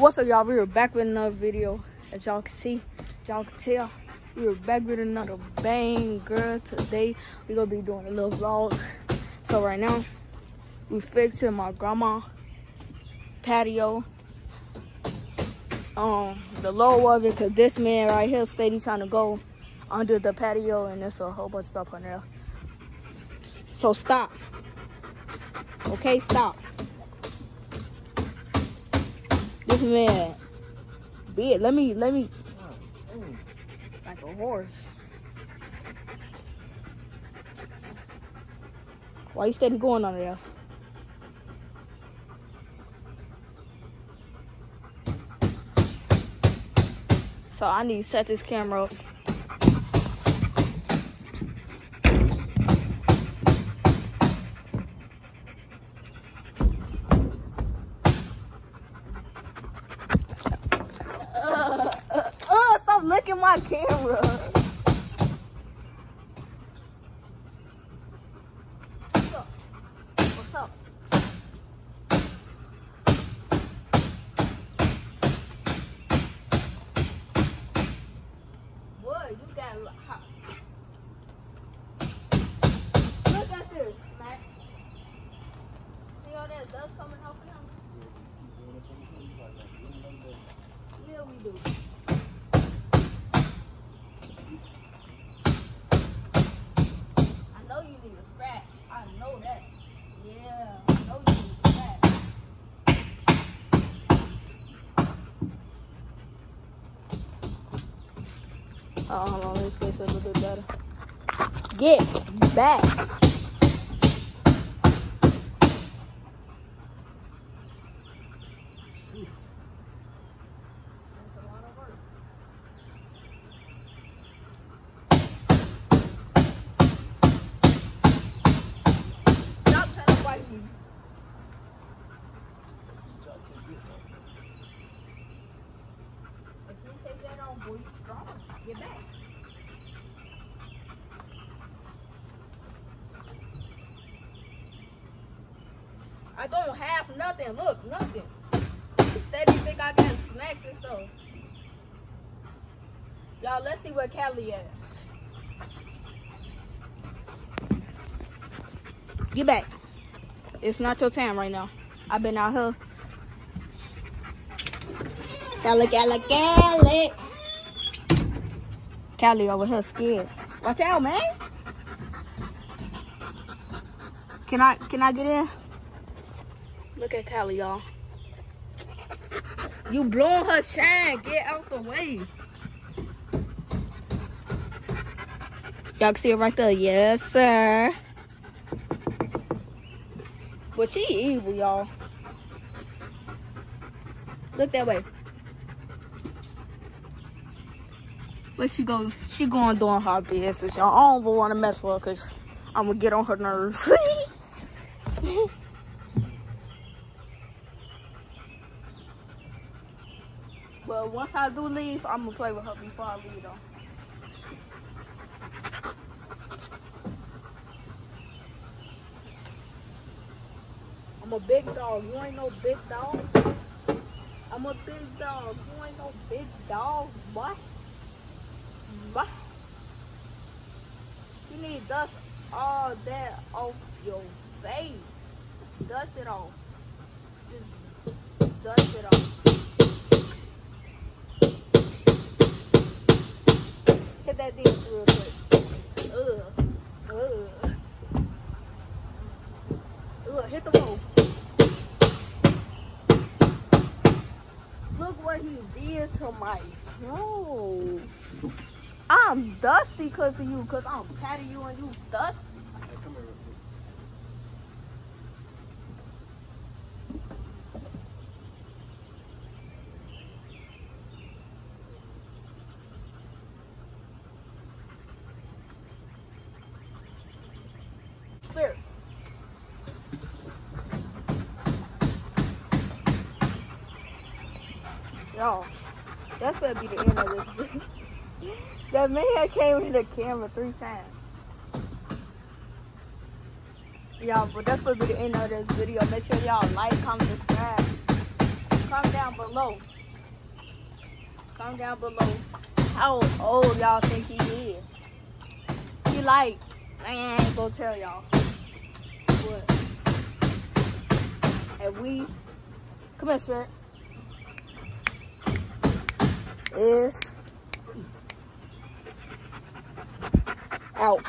What's up, y'all? We are back with another video. As y'all can see, y'all can tell, we are back with another bang, girl. Today, we gonna be doing a little vlog. So right now, we fixing my grandma patio. Um, the low of it, cause this man right here steady trying to go under the patio, and there's a whole bunch of stuff on there. So stop. Okay, stop. This man, be it. Let me, let me, like a horse. Why you steady going on there? So I need to set this camera up. My camera. What's you got. Look at this. See all that dust coming off of him? Do. Oh, hold on, let me it a little bit better. Get back. Stop trying to fight me. If you that boy, you back. I don't have nothing. Look, nothing. Steady think I got snacks and stuff. Y'all, let's see where Callie at. Get back. It's not your time right now. I've been out here. Callie, Callie, Callie. Callie over here scared. Watch out, man. Can I can I get in? Look at Callie, y'all. You blowing her shine. Get out the way. Y'all can see it right there. Yes, sir. But she evil, y'all. Look that way. Where she go? She going doing her business, y'all. I don't even want to mess with her because I'm going to get on her nerves. but once I do leave, I'm going to play with her before I leave, though. I'm a big dog. You ain't no big dog. I'm a big dog. You ain't no big dog, boy. You need dust all that off your face. Dust it off. Just dust it off. Hit that thing real quick. Ugh. Ugh. Ugh. Hit the wall. Look what he did to my toe. I'm dusty because of you, because I'm patting you and you dusty. Spirit. Y'all, that's gonna be the end of this. that man came in the camera three times. Y'all, but that's gonna be the end of this video. Make sure y'all like, comment, subscribe. comment down below. Comment down below how old y'all think he is. He like, man, I ain't gonna tell y'all. And we, come here, Spirit. Is out.